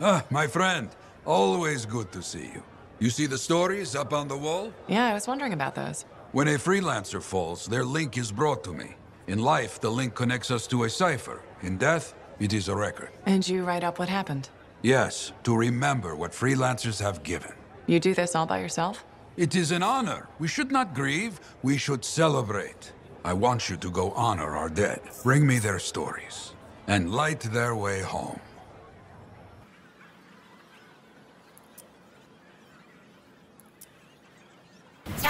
Ah, my friend. Always good to see you. You see the stories up on the wall? Yeah, I was wondering about those. When a freelancer falls, their link is brought to me. In life, the link connects us to a cypher. In death, it is a record. And you write up what happened. Yes, to remember what freelancers have given. You do this all by yourself? It is an honor. We should not grieve, we should celebrate. I want you to go honor our dead. Bring me their stories, and light their way home.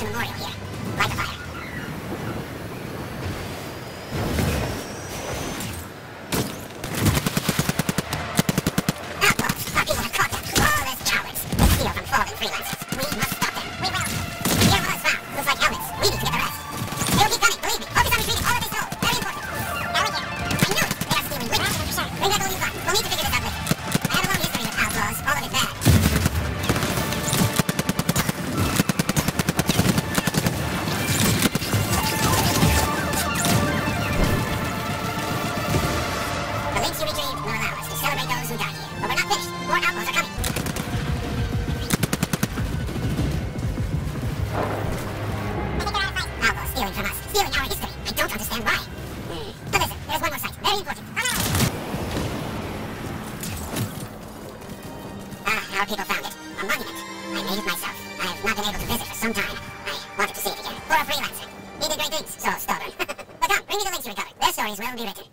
survivors left a memorial here. Our people found it. A monument. I made it myself. I have not been able to visit for some time. I wanted to see it again. For a freelancer. He did great things, so stubborn. but come, bring me the links you recovered. Their stories will be written.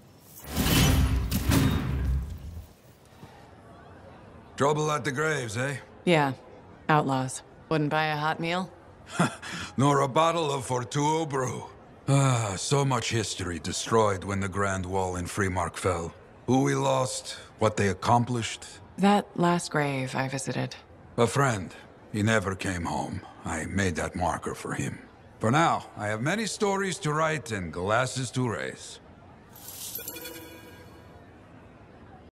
Trouble at the graves, eh? Yeah. Outlaws. Wouldn't buy a hot meal? Nor a bottle of Fortuo brew. Ah, so much history destroyed when the Grand Wall in Freemark fell. Who we lost, what they accomplished. That last grave I visited. A friend. He never came home. I made that marker for him. For now, I have many stories to write and glasses to raise.